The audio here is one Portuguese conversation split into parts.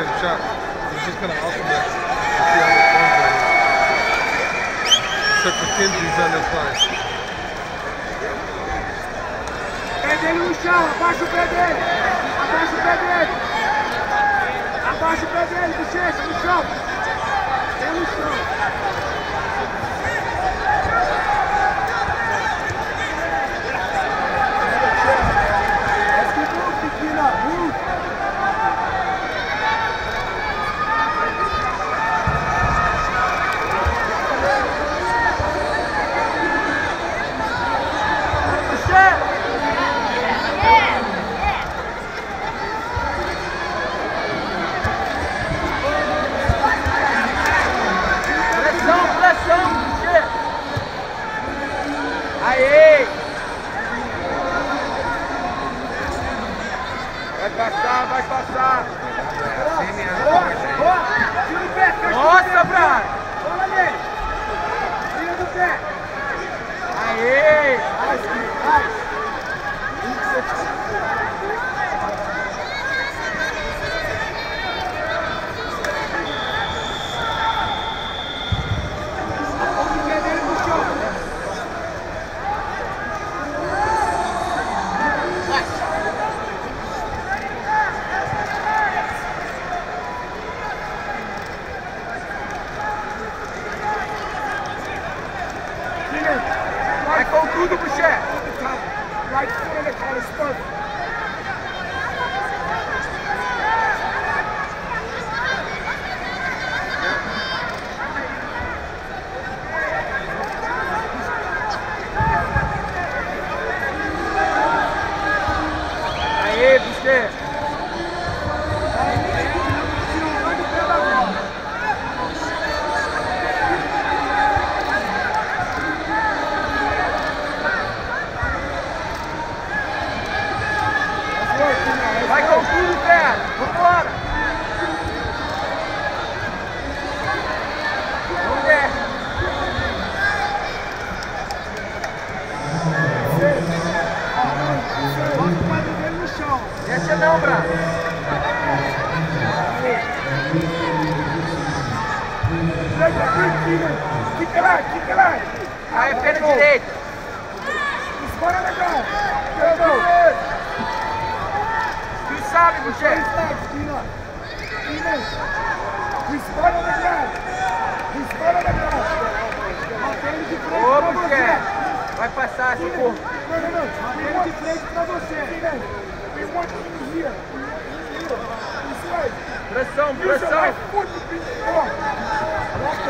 same shot. It's just gonna alternate to see how it comes. Except for Kinsey's on this line. Pé no chão, abaixa o pé dele. Abaixa o pé dele. Abaixa o pé dele, bochecha, no chão. No chão. Thanks. Fica lá, fica lá. Aí. Fora da cara. Tu sabe. Dispara da grade. Mantém ele de frente Ô, pra. Vai passar esse corpo. Não, não, não. De frente pra você. You here. This way. Pressão, pressão.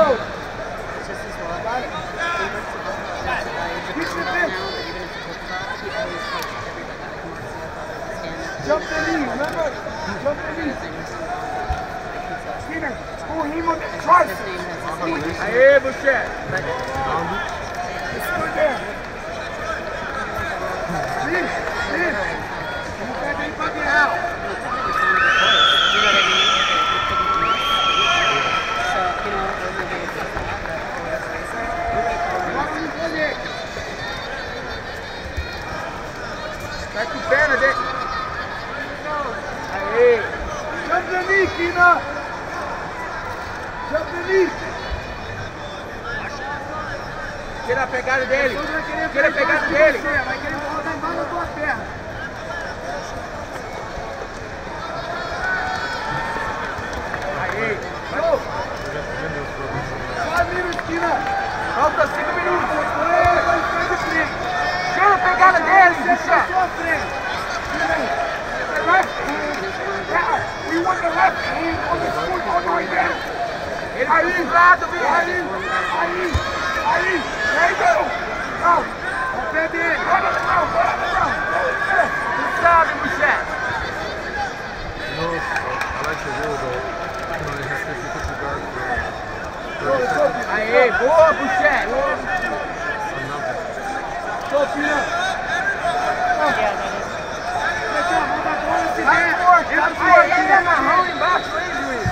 road. It's just his luck. Right? Jump the knee, remember? Jump the knee. Skinner, pull him on the trust. Aê, Boucher. Let's there. Leave, leave. You can't be fucking out. Vai com perna. Aê. The knee, Kina. Jump the knee. Tira a pegada dele. Tira a pegada de dele. Vai querer botar embaixo da tua perna. Aê. Go. Five minutes, Kina. Falta cinco minutos. Vai, vai ficar de frente. Tira a pegada dele, Você Michê. na sua frente. The left hand. Yeah, we want the left hand on the foot all the way down. Ele foi inflado, bicho. Aí, aí, aí. There you go. Não. O pé dele. Não, não, não, não, não. Tu sabe, Michê. I like the rule though. You know, they have 50 50 guards for 30 seconds Aê, boa, Buché. or nothing. Tô, Pina. Fechou, manda a bola, se Tá der. forte, tá Entra forte. aí, Ele entra é marrão aí. embaixo, hein, juiz?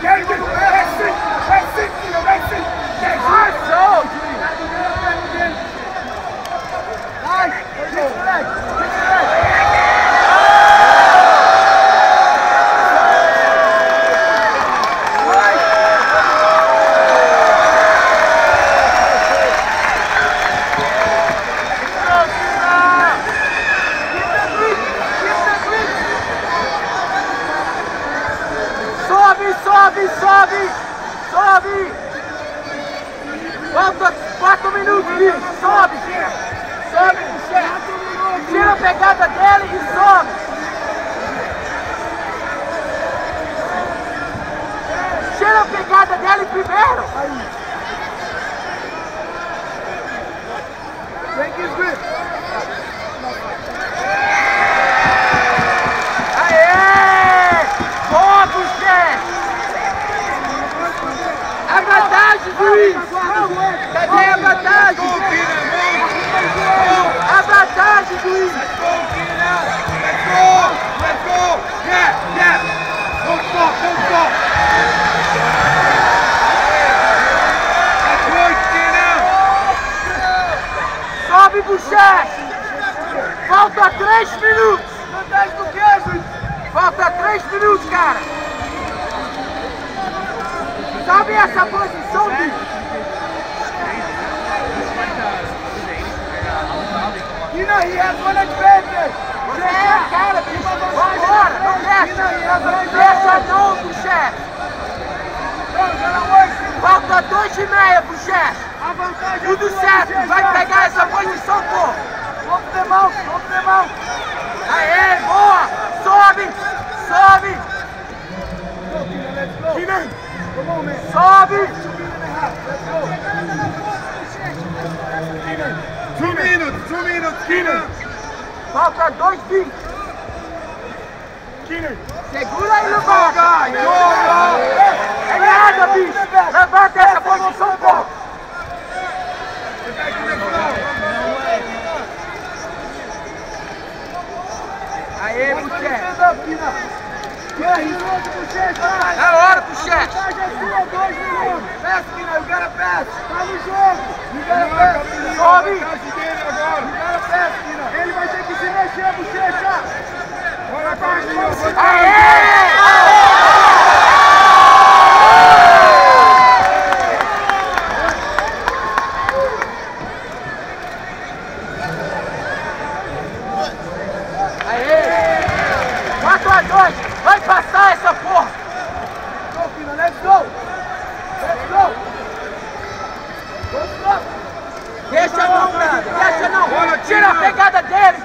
Quem que não é? Vai sim, vai sim, Pina, vai sim. Quem vai? Marçou, juiz. Tá doendo a perna dele. Vai, isso, moleque, isso, moleque. Sobe, sobe, sobe, sobe. Falta 4 minutos, Gui. Sobe. Sobe, Buché. Tira a pegada dele e sobe. Tira a pegada dele primeiro. Vem 10! Falta 3 minutos! Não do que, Falta 3 minutos, cara! Sabe essa posição é de... You know he has one advantage! Você é, a cara, bicho! uma Vai embora, não desce! É mão pro chefe! Falta 2 e meia pro chefe! Tudo certo. Vai pegar essa posição, pô. Vamos de mão, vamos de mão. Aê, boa. Sobe. Sobe. Man. Sobe. Two minutes, two minutes, Keenan. Falta 2 20. Keenan. Segura aí, levanta. É nada, bicho. Levanta essa posição, pô. É hora, Buché. Vantagem é sua, dois minutos. Pass, Pina, you gotta pass. Tá no jogo. Gotta pass, Pina. Sobe. You gotta pass, Pina. Ele vai ter que se mexer, Bochecha. Bora pra Aê! Aê! 4 a 2, vai passar essa porra! Go, Pina, let's. Deixa não, Brando, deixa não! Tira a pegada dele!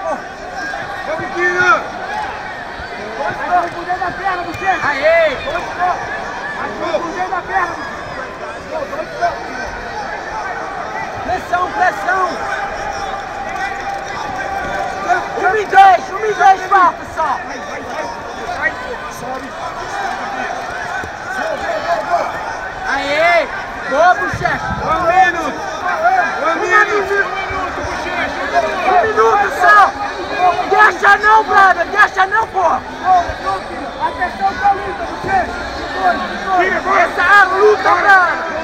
Let's go. Por dentro da perna, Bochecha. Aê! Dentro da perna. Pressão, pressão! Um e dois, um e dois falta só! Aê! Boa, Bochecha! One minute, one minute. Um minuto só! Deixa não, brother! Deixa não, porra! Atenção da luta, Bochecha. Dois, dois. Essa é a luta, brother!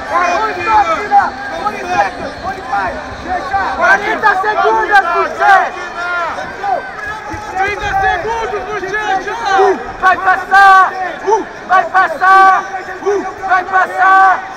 Onde vai? Deixa. 40 segundos, Bochecha! 30 segundos, Bochecha. Uh, vai passar! Uh, vai passar! Uh, vai passar!